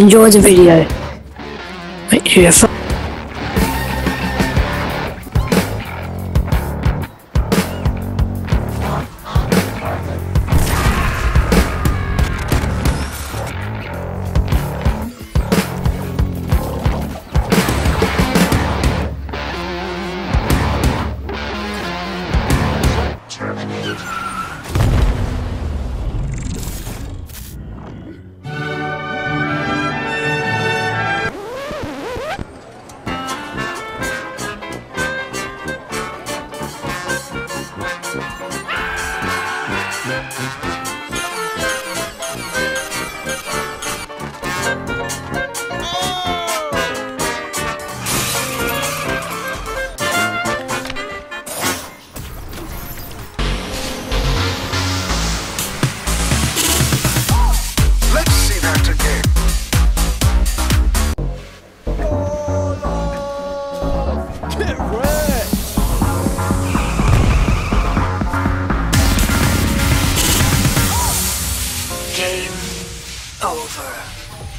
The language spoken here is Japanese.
Enjoy the video. Make sure you see that again. Game over.